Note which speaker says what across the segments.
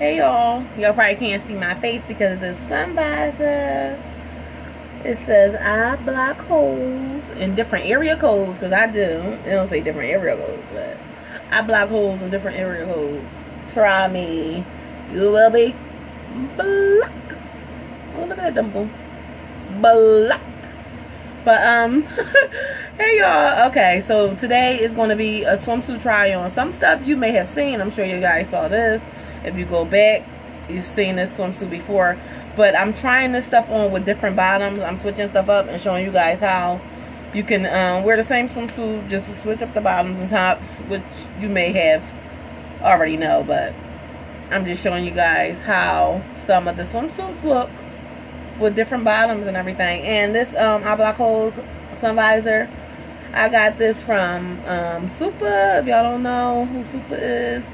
Speaker 1: Hey y'all, y'all probably can't see my face because of the sun visor. It says I block holes in different area codes because I do. It don't say different area codes, but I block holes in different area codes. Try me. You will be blocked. Oh, look at that dimple. Blocked. But um, hey y'all. Okay, so today is going to be a swimsuit try on. Some stuff you may have seen. I'm sure you guys saw this. If you go back, you've seen this swimsuit before. But I'm trying this stuff on with different bottoms. I'm switching stuff up and showing you guys how you can um, wear the same swimsuit. Just switch up the bottoms and tops, which you may have already know. But I'm just showing you guys how some of the swimsuits look with different bottoms and everything. And this um, eye block holes sun visor, I got this from um, Supa. If y'all don't know who Supa is,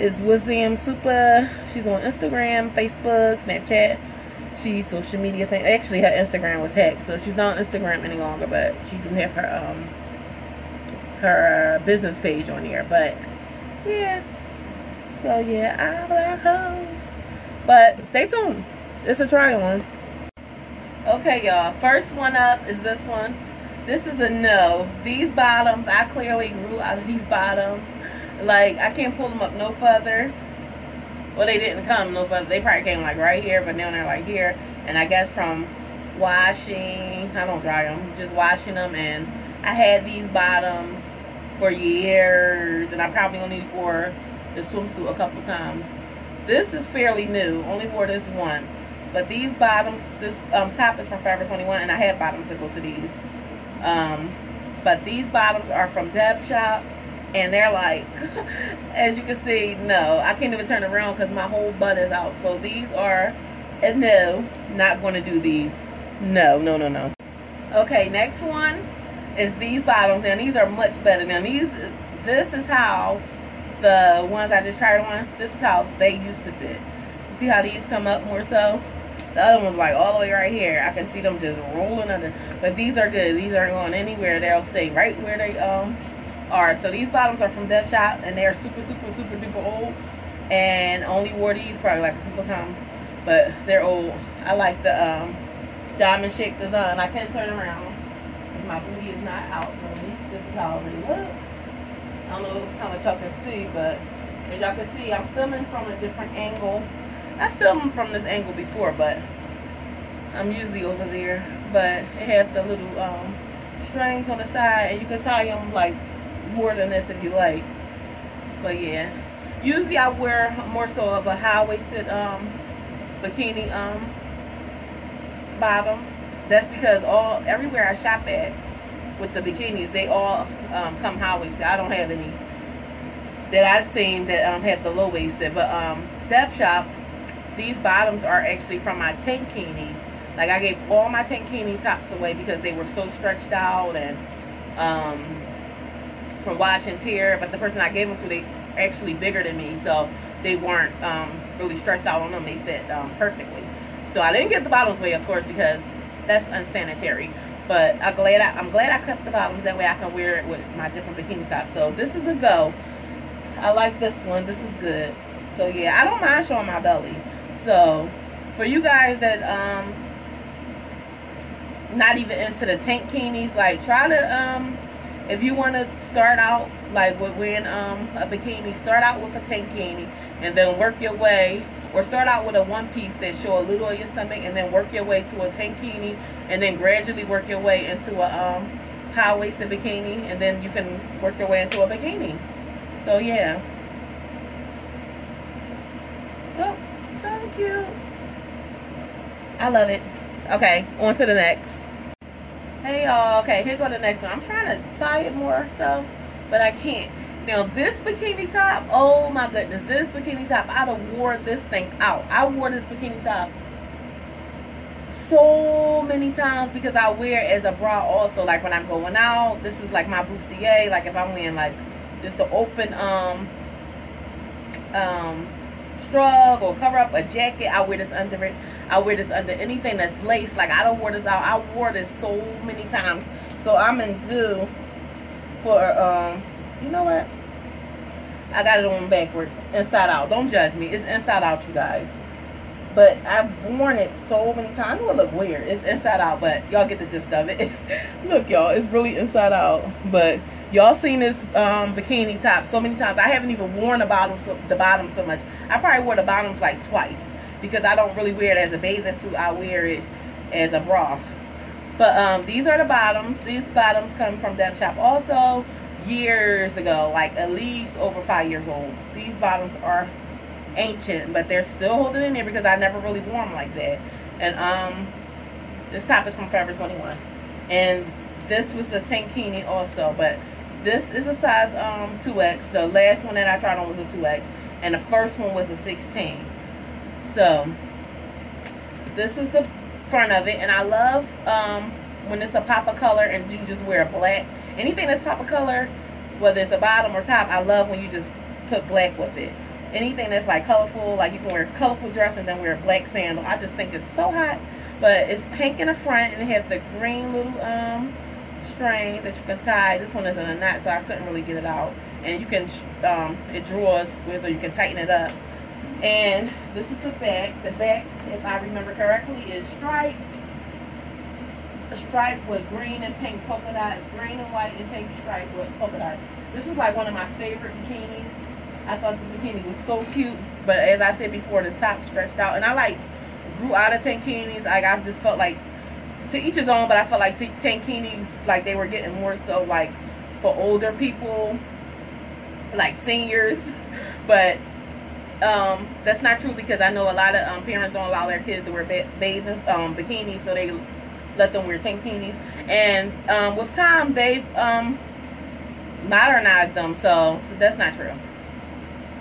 Speaker 1: is Wizium Super. She's on Instagram, Facebook, Snapchat. She's social media thing. Actually, her Instagram was hacked, so she's not on Instagram any longer. But she do have her um her uh, business page on here. But yeah, so yeah, eye black holes. But stay tuned. It's a try on. Okay, y'all. First one up is this one. This is a no. These bottoms, I clearly grew out of these bottoms. Like, I can't pull them up no further. Well, they didn't come no further. They probably came like right here, but now they're like here. And I guess from washing, I don't dry them, just washing them. And I had these bottoms for years. And I probably only wore the swimsuit a couple times. This is fairly new. Only wore this once. But these bottoms, this um, top is from Forever 21, and I have bottoms that go to these. Um, but these bottoms are from Deb Shop, and they're like, as you can see, no, I can't even turn around because my whole butt is out. So these are, and no, not going to do these. No, no, no, no. Okay, next one is these bottoms. Now these are much better. Now these, this is how the ones I just tried on. This is how they used to fit. See how these come up more so? The other one's like all the way right here. I can see them just rolling under. But these are good. These aren't going anywhere. They'll stay right where they um are. So these bottoms are from Deb Shop and they're super, super, super duper old. And only wore these probably like a couple times. But they're old. I like the um diamond shape design. I can't turn around. My booty is not out really. This is how they look. I don't know how much y'all can see, but as y'all can see, I'm filming from a different angle. I filmed from this angle before, but I'm usually over there. But it has the little um, strings on the side, and you can tie them like more than this if you like. But yeah, usually I wear more so of a high-waisted um, bikini um, bottom. That's because all everywhere I shop at with the bikinis, they all um, come high-waisted. I don't have any that I've seen that um, have the low-waisted, but um, Shop these bottoms are actually from my tankinis. Like I gave all my tankini tops away because they were so stretched out and um, from wash and tear. But the person I gave them to, they actually bigger than me, so they weren't um, really stretched out on them. They fit um, perfectly. So I didn't get the bottoms away, of course, because that's unsanitary. But I'm glad I, I'm glad I cut the bottoms that way I can wear it with my different bikini tops. So this is a go. I like this one. This is good. So yeah, I don't mind showing my belly. So, for you guys that um not even into the tank tankinis, like try to um if you want to start out like with wearing um a bikini, start out with a tankini and then work your way or start out with a one piece that show a little of your stomach and then work your way to a tankini and then gradually work your way into a um high-waisted bikini and then you can work your way into a bikini. So yeah. Oh so cute. I love it. Okay, on to the next. Hey y'all, okay, here go the next one. I'm trying to tie it more so, but I can't. Now this bikini top, oh my goodness, this bikini top, I'd have wore this thing out. I wore this bikini top so many times because I wear it as a bra also. Like when I'm going out, this is like my bustier. Like if I'm wearing like just the open um um strug or cover up a jacket, I wear this under it. I wear this under anything that's lace. Like I don't wear this out. I wore this so many times. So I'm in due for um you know what? I got it on backwards, inside out. Don't judge me. It's inside out, you guys. But I've worn it so many times. I know it look weird. It's inside out, but y'all get the gist of it. look, y'all, it's really inside out. But y'all seen this um, bikini top so many times. I haven't even worn the bottoms, the bottom so much. I probably wore the bottoms like twice because I don't really wear it as a bathing suit. I wear it as a bra. But um, these are the bottoms. These bottoms come from Deb Shop also years ago, like at least over five years old. These bottoms are ancient, but they're still holding in there because I never really wore them like that. And um, this top is from Forever 21. And this was the tankini also, but this is a size um 2X. The last one that I tried on was a 2X. And the first one was a 16. So, this is the front of it. And I love um, when it's a pop of color and you just wear black. Anything that's pop of color, whether it's a bottom or top, I love when you just put black with it anything that's like colorful, like you can wear a colorful dress and then wear a black sandal. I just think it's so hot. But it's pink in the front and it has the green little um string that you can tie. This one is in a knot, so I couldn't really get it out. And you can, um, it draws with, or you can tighten it up. And this is the back. The back, if I remember correctly, is striped. Striped with green and pink polka dots. Green and white and pink striped with polka dots. This is like one of my favorite bikinis I thought this bikini was so cute. But as I said before, the top stretched out. And I like grew out of tankinis. Like I just felt like to each his own, but I felt like tankinis like they were getting more so like for older people, like seniors. But um, that's not true because I know a lot of um, parents don't allow their kids to wear bathing um, bikinis, so they let them wear tankinis. And um, with time, they've um, modernized them, so that's not true.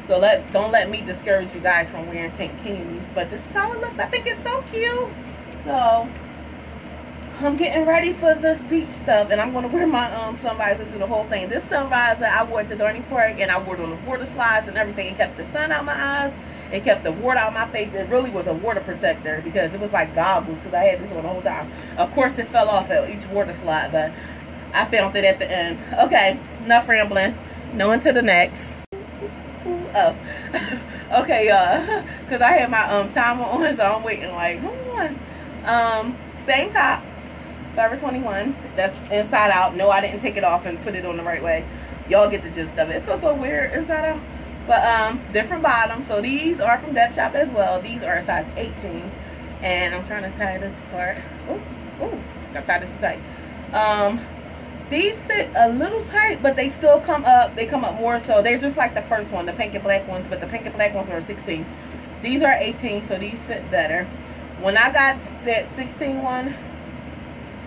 Speaker 1: So let don't let me discourage you guys from wearing tankinis. But this is how it looks. I think it's so cute. So I'm getting ready for this beach stuff, and I'm gonna wear my um sunvisor through the whole thing. This sunvisor I wore to Dorney Park, and I wore it on the water slides and everything. It kept the sun out my eyes. It kept the water out my face. It really was a water protector because it was like goggles because I had this on the whole time. Of course, it fell off at each water slide, but I found it at the end. Okay, enough rambling. No into the next. Oh, okay, y'all. Cause I had my um timer on, so I'm waiting. Like, come on. Um, same top, Forever 21. That's inside out. No, I didn't take it off and put it on the right way. Y'all get the gist of it. It feels so weird inside out. But um, different bottoms. So these are from Deb Shop as well. These are a size 18. And I'm trying to tie this part. Oh, oh, got tied it too tight. Um, these fit a little tight, but they still come up. They come up more so. They're just like the first one, the pink and black ones, but the pink and black ones are 16. These are 18, so these fit better. When I got that 16 one,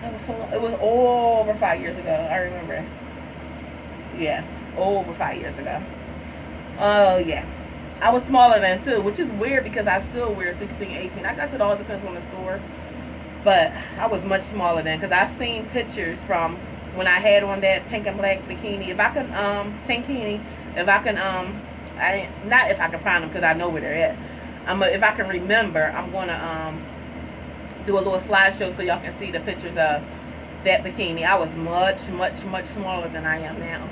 Speaker 1: it was, so, it was over five years ago. I remember. Yeah, over five years ago. Oh, yeah. I was smaller than too, which is weird because I still wear 16, 18. I guess it all depends on the store. But I was much smaller then because I've seen pictures from when I had on that pink and black bikini. If I can, um, tankini, if I can, um, I not if I can find them because I know where they're at. I'm a, if I can remember, I'm gonna um do a little slideshow so y'all can see the pictures of that bikini. I was much, much, much smaller than I am now.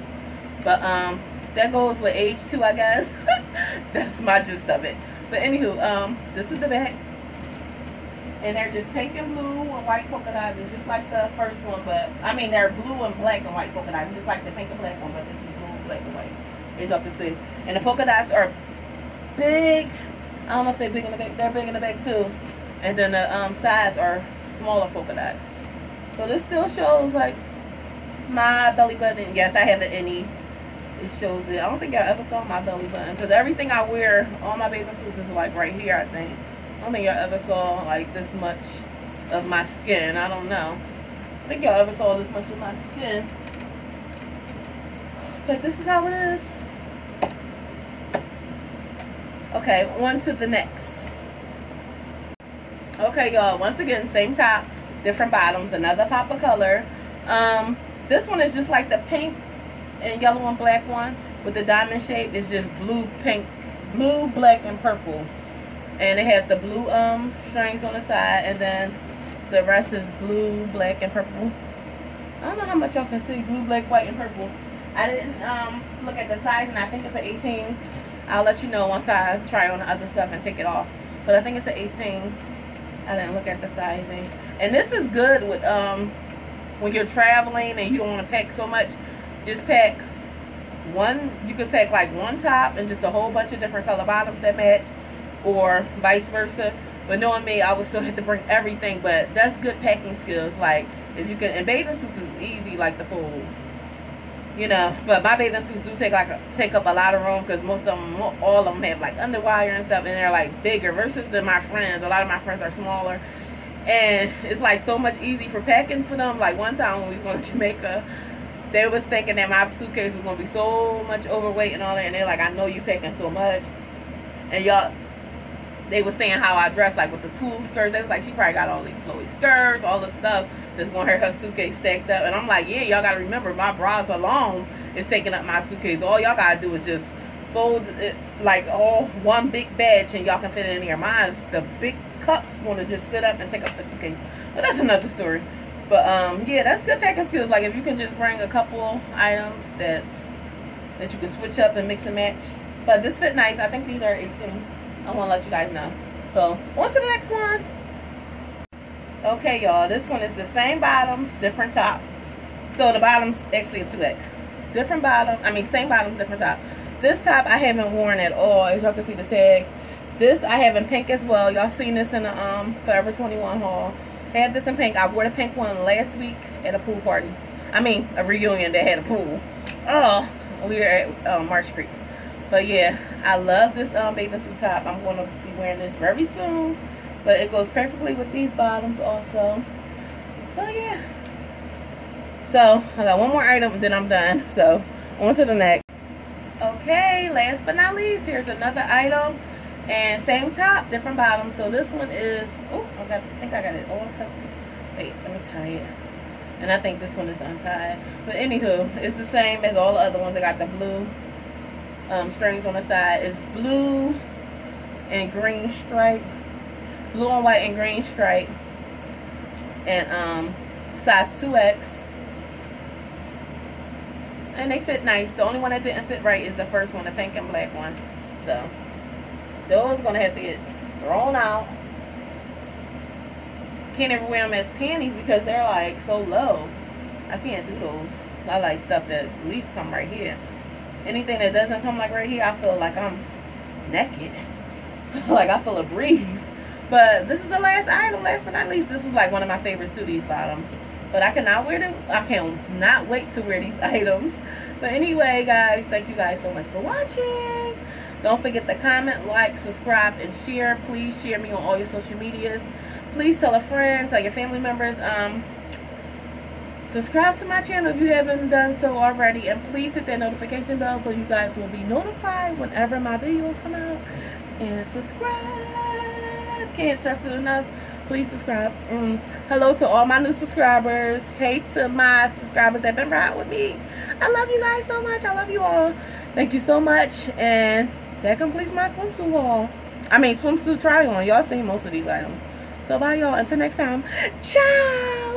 Speaker 1: But um, that goes with age too, I guess. That's my gist of it. But anywho, um, this is the back. And they're just pink and blue and white polka dots. It's just like the first one, but I mean they're blue and black and white polka dots. Just like the pink and black one, but this is blue, black, and white. As y'all can see. And the polka dots are big. I don't know if they're big in the back. They're big in the back too. And then the um, sides are smaller polka dots. So this still shows like my belly button. Yes, I have an any. It shows it. I don't think I ever saw my belly button because everything I wear, all my bathing suits is like right here. I think. I don't think y'all ever saw like this much of my skin. I don't know. I think y'all ever saw this much of my skin. But this is how it is. Okay, on to the next. Okay, y'all. Once again, same top, different bottoms, another pop of color. Um, this one is just like the pink and yellow and black one with the diamond shape. It's just blue, pink, blue, black, and purple and it has the blue um strings on the side and then the rest is blue black and purple I don't know how much y'all can see blue black white and purple I didn't um, look at the size, and I think it's an 18. I'll let you know once I try on the other stuff and take it off. But I think it's an 18. I didn't look at the sizing. And this is good with um, when you're traveling and you don't want to pack so much. Just pack one, you could pack like one top and just a whole bunch of different color bottoms that match. Or vice versa. But knowing me, I would still have to bring everything. But that's good packing skills. Like, if you can, and bathing suits is easy, like the fold you know but my bathing suits do take like a, take up a lot of room because most of them all of them have like underwire and stuff and they're like bigger versus than my friends. A lot of my friends are smaller. And it's like so much easy for packing for them. Like one time when we was going to jamaica they was thinking that my suitcase was going to be so much overweight and all that and they're like i know you packing so much. And y'all they was saying how i dress like with the tulle skirts. They was like she probably got all these flowy skirts all the stuff that's gonna have her suitcase stacked up. And I'm like, yeah, y'all gotta remember my bras alone is taking up my suitcase. All y'all gotta do is just fold it like all one big batch and y'all can fit it in here. Mine's the big cups wanna just sit up and take up the suitcase. But that's another story. But um yeah, that's good packing skills. Like if you can just bring a couple items that's that you can switch up and mix and match. But this fit nice. I think these are 18. I wanna let you guys know. So on to the next one. Okay, y'all, this one is the same bottoms, different top. So the bottom's actually a 2X. Different bottom, I mean, same bottoms, different top. This top I haven't worn at all, as y'all can see the tag. This I have in pink as well. Y'all seen this in the um, Forever 21 haul. I had this in pink. I wore the pink one last week at a pool party. I mean, a reunion that had a pool. Oh, we were at um, Marsh Creek. But yeah, I love this um, bathing suit top. I'm going to be wearing this very soon. But it goes perfectly with these bottoms also. So yeah. So I got one more item then I'm done. So on to the next. Okay, last but not least, here's another item. And same top, different bottom. So this one is oh I got I think I got it all tucked. Wait, let me tie it. And I think this one is untied. But anywho, it's the same as all the other ones. I got the blue um, strings on the side. It's blue and green stripe blue and white and green stripe. And um size 2x and they fit nice. The only one that didn't fit right is the first one the pink and black one. So those gonna have to get thrown out. Can't ever wear them as panties because they're like so low. I can't do those. I like stuff that at least come right here. Anything that doesn't come like right here I feel like I'm naked. Like I feel a breeze but this is the last item, last but not least. This is like one of my favorites too, these bottoms. But I cannot wear them. I cannot wait to wear these items. But anyway, guys, thank you guys so much for watching. Don't forget to comment, like, subscribe, and share. Please share me on all your social medias. Please tell a friend, tell your family members. Um, subscribe to my channel if you haven't done so already. And please hit that notification bell so you guys will be notified whenever my videos come out. And subscribe can't stress it enough. Please subscribe. Mm. hello to all my new subscribers. Hey to my subscribers that have been riding with me. I love you guys so much. I love you all. Thank you so much. And that completes my swimsuit haul. I mean swimsuit try on. Y'all seen most of these items. So bye y'all. Until next time. Ciao